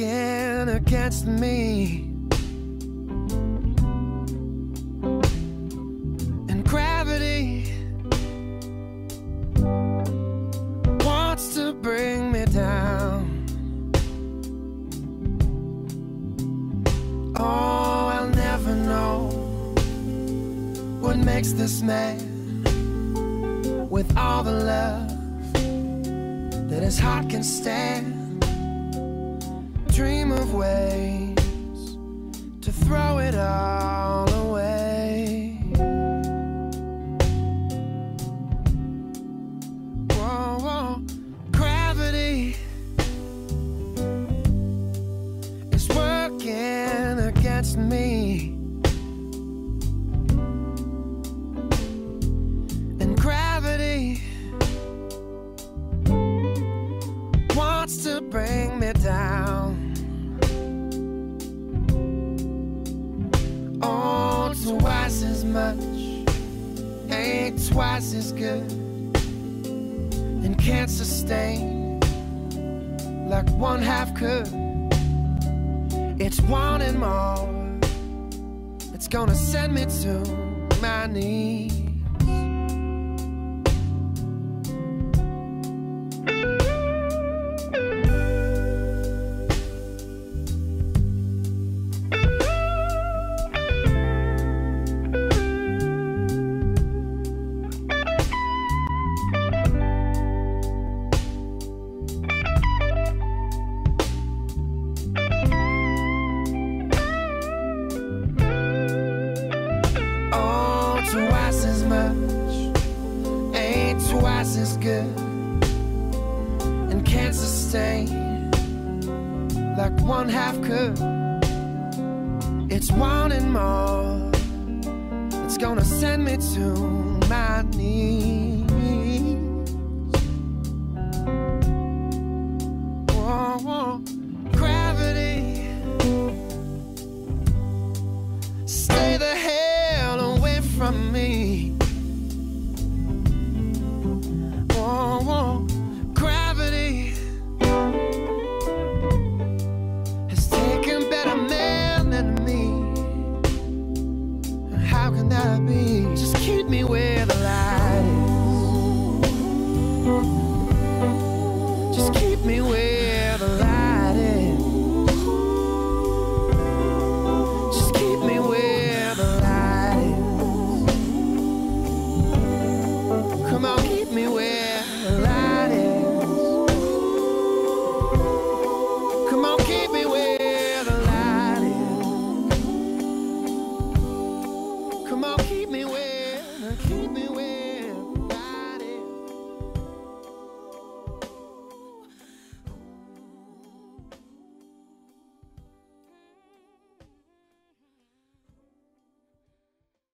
again against me. And gravity wants to bring me down. Oh, I'll never know what makes this man with all the love that his heart can stand. Dream of ways to throw it all away. Whoa, whoa. Gravity is working against me. And gravity wants to bring me much ain't twice as good and can't sustain like one half could. It's wanting more. It's gonna send me to my knees. As ain't twice as good and can't sustain like one half could. It's wanting more. It's gonna send me to my knees. Whoa, whoa. Gravity. Stay the hell away from me. How is. Come